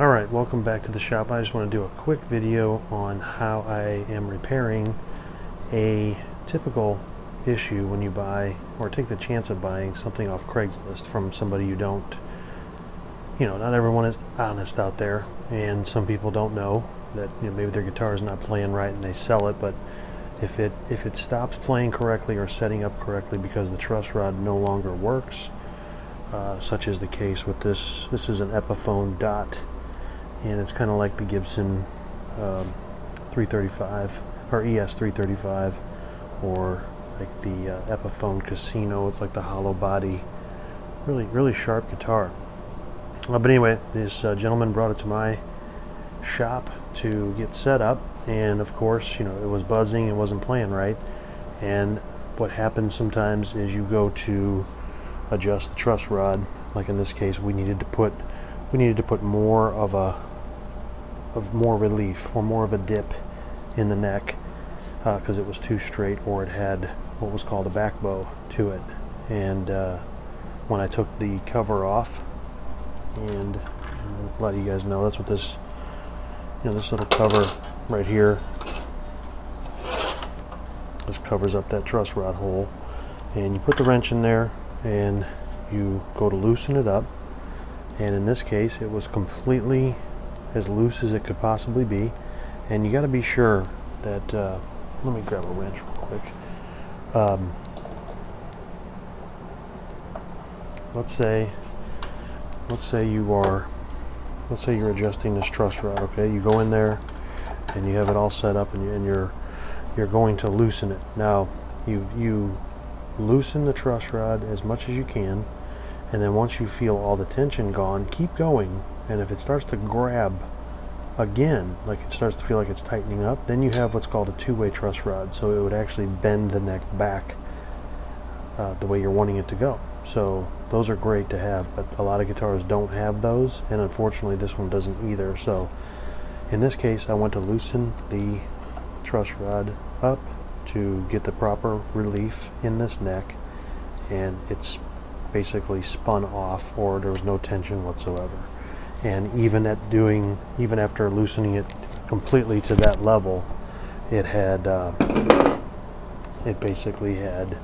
Alright, welcome back to the shop. I just want to do a quick video on how I am repairing a typical issue when you buy or take the chance of buying something off Craigslist from somebody you don't you know, not everyone is honest out there and some people don't know that you know maybe their guitar is not playing right and they sell it, but if it if it stops playing correctly or setting up correctly because the truss rod no longer works, uh, such is the case with this. This is an Epiphone Dot and it's kind of like the Gibson um, 335 or ES 335 or like the uh, Epiphone Casino. It's like the hollow body, really really sharp guitar. Uh, but anyway, this uh, gentleman brought it to my shop to get set up, and of course, you know, it was buzzing, it wasn't playing right. And what happens sometimes is you go to adjust the truss rod. Like in this case, we needed to put we needed to put more of a of more relief or more of a dip in the neck because uh, it was too straight or it had what was called a back bow to it. And uh, when I took the cover off, and I'll let you guys know that's what this, you know, this little cover right here. This covers up that truss rod hole, and you put the wrench in there, and you go to loosen it up. And in this case, it was completely as loose as it could possibly be. And you got to be sure that, uh, let me grab a wrench real quick. Um, let's say, let's say you are, let's say you're adjusting this truss rod, okay? You go in there and you have it all set up and, you, and you're, you're going to loosen it. Now, you, you loosen the truss rod as much as you can and then once you feel all the tension gone, keep going and if it starts to grab again, like it starts to feel like it's tightening up, then you have what's called a two-way truss rod. So it would actually bend the neck back uh, the way you're wanting it to go. So those are great to have, but a lot of guitars don't have those, and unfortunately this one doesn't either. So in this case, I want to loosen the truss rod up to get the proper relief in this neck, and it's basically spun off or there was no tension whatsoever and even at doing even after loosening it completely to that level it had uh, it basically had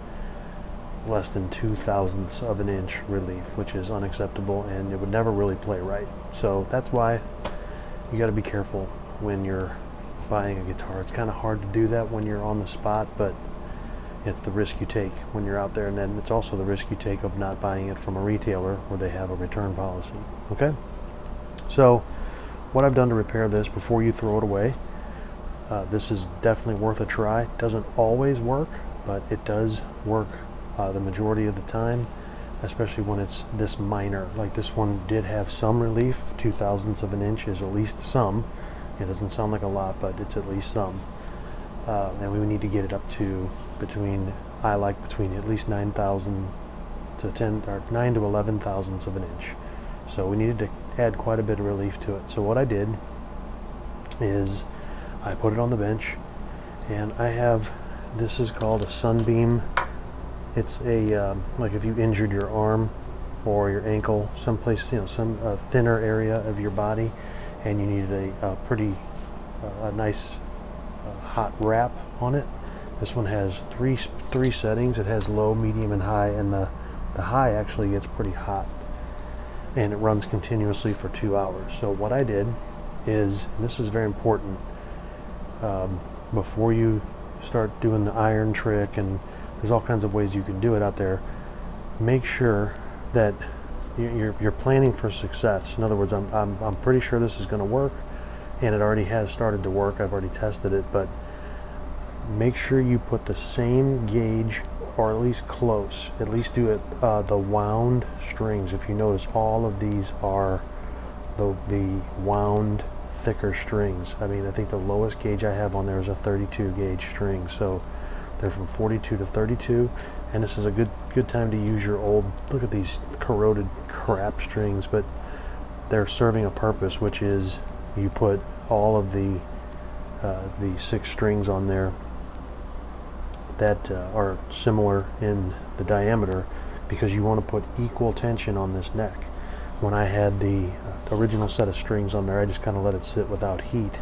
less than two thousandths of an inch relief which is unacceptable and it would never really play right. So that's why you got to be careful when you're buying a guitar. It's kind of hard to do that when you're on the spot but it's the risk you take when you're out there. And then it's also the risk you take of not buying it from a retailer where they have a return policy. Okay so what I've done to repair this before you throw it away, uh, this is definitely worth a try. Doesn't always work, but it does work uh, the majority of the time, especially when it's this minor. Like this one did have some relief, two thousandths of an inch is at least some. It doesn't sound like a lot, but it's at least some. Uh, and we need to get it up to between, I like between at least 9,000 to 10, or 9 to 11 thousandths of an inch. So we needed to add quite a bit of relief to it. So what I did is I put it on the bench and I have this is called a sunbeam. It's a um, like if you injured your arm or your ankle someplace you know some uh, thinner area of your body and you needed a, a pretty uh, a nice uh, hot wrap on it. This one has three three settings. It has low medium and high and the the high actually gets pretty hot and it runs continuously for two hours. So what I did is, this is very important, um, before you start doing the iron trick, and there's all kinds of ways you can do it out there, make sure that you're, you're planning for success. In other words, I'm, I'm, I'm pretty sure this is going to work, and it already has started to work. I've already tested it, but make sure you put the same gauge or at least close. At least do it uh, the wound strings. If you notice, all of these are the, the wound thicker strings. I mean, I think the lowest gauge I have on there is a 32 gauge string. So they're from 42 to 32. And this is a good good time to use your old, look at these corroded crap strings, but they're serving a purpose, which is you put all of the uh, the six strings on there that uh, are similar in the diameter because you want to put equal tension on this neck. when I had the uh, original set of strings on there, I just kind of let it sit without heat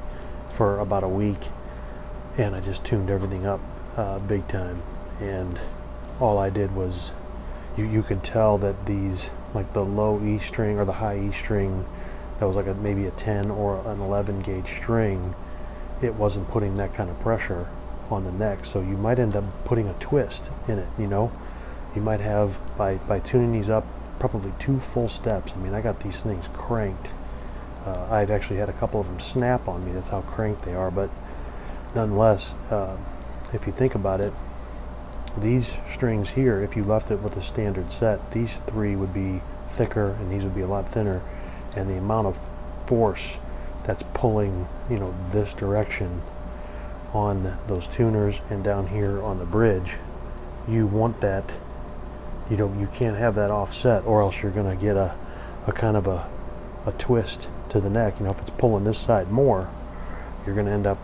for about a week, and I just tuned everything up uh, big time. And all I did was, you you could tell that these like the low E string or the high E string, that was like a maybe a 10 or an 11 gauge string, it wasn't putting that kind of pressure on the neck. So you might end up putting a twist in it. You know, you might have by by tuning these up probably two full steps. I mean, I got these things cranked. Uh, I've actually had a couple of them snap on me. That's how cranked they are. But nonetheless, uh, if you think about it, these strings here, if you left it with a standard set, these three would be thicker and these would be a lot thinner. And the amount of force that's pulling, you know, this direction on those tuners and down here on the bridge, you want that you know you can't have that offset or else you're going to get a, a kind of a, a twist to the neck. You know if it's pulling this side more you're going to end up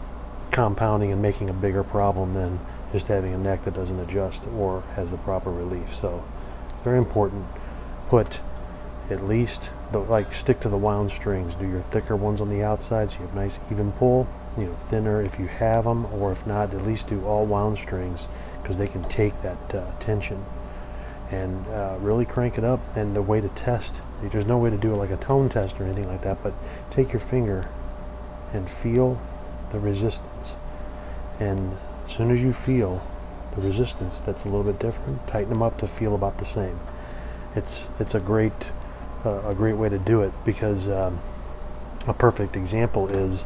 compounding and making a bigger problem than just having a neck that doesn't adjust or has the proper relief. So it's very important put at least the, like stick to the wound strings do your thicker ones on the outside so you have nice even pull you know thinner if you have them or if not at least do all wound strings because they can take that uh, tension and uh, really crank it up. And the way to test, there's no way to do it like a tone test or anything like that, but take your finger and feel the resistance. And as soon as you feel the resistance that's a little bit different, tighten them up to feel about the same. It's it's a great a great way to do it because um, a perfect example is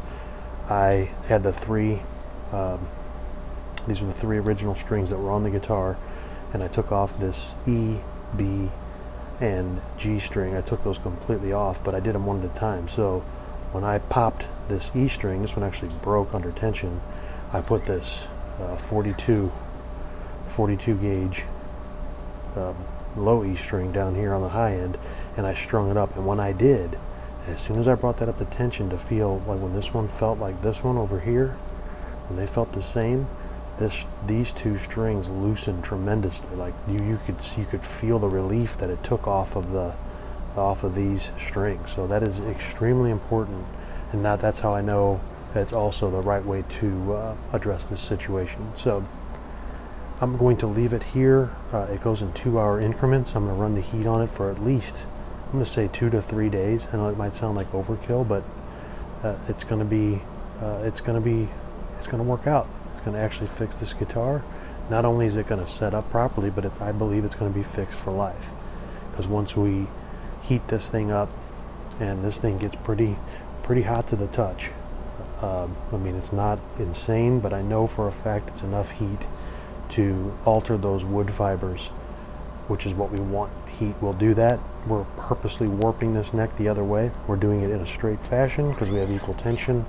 I had the three. Um, these were the three original strings that were on the guitar and I took off this E, B, and G string. I took those completely off, but I did them one at a time. So when I popped this E string, this one actually broke under tension, I put this uh, 42, 42 gauge um, low E string down here on the high end, and I strung it up. And when I did, as soon as I brought that up to tension to feel like when this one felt like this one over here, when they felt the same, this these two strings loosened tremendously. Like you you could you could feel the relief that it took off of the off of these strings. So that is extremely important and now that's how I know that's also the right way to uh, address this situation. So I'm going to leave it here uh, it goes in two hour increments I'm going to run the heat on it for at least I'm going to say two to three days I know it might sound like overkill but uh, it's going to be uh, it's going to be it's going to work out it's going to actually fix this guitar. Not only is it going to set up properly, but it, I believe it's going to be fixed for life. Because once we heat this thing up, and this thing gets pretty, pretty hot to the touch. Um, I mean, it's not insane, but I know for a fact it's enough heat to alter those wood fibers, which is what we want. Heat will do that. We're purposely warping this neck the other way. We're doing it in a straight fashion because we have equal tension.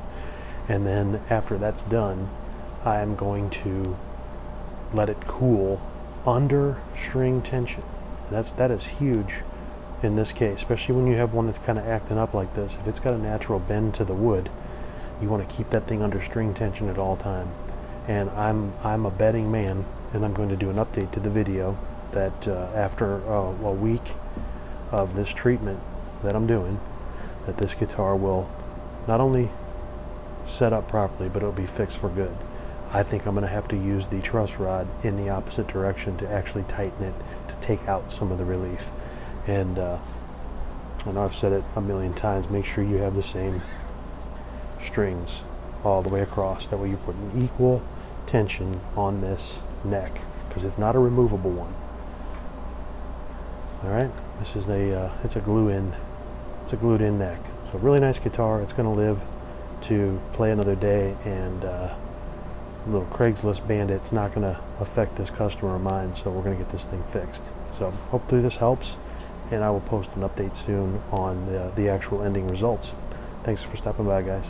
And then after that's done, I'm going to let it cool under string tension. That's that is huge in this case, especially when you have one that's kind of acting up like this. If it's got a natural bend to the wood, you want to keep that thing under string tension at all time. And I'm I'm a betting man, and I'm going to do an update to the video that uh, after uh, a week of this treatment that I'm doing, that this guitar will not only set up properly, but it'll be fixed for good. I think I'm going to have to use the truss rod in the opposite direction to actually tighten it to take out some of the relief. And uh, I know I've said it a million times, make sure you have the same strings all the way across. That way you put an equal tension on this neck because it's not a removable one. All right, this is a, uh, it's a glue in, it's a glued in neck. So really nice guitar. It's going to live to play another day and uh, little Craigslist bandit's not going to affect this customer of mine, so we're going to get this thing fixed. So hopefully this helps, and I will post an update soon on the, the actual ending results. Thanks for stopping by, guys.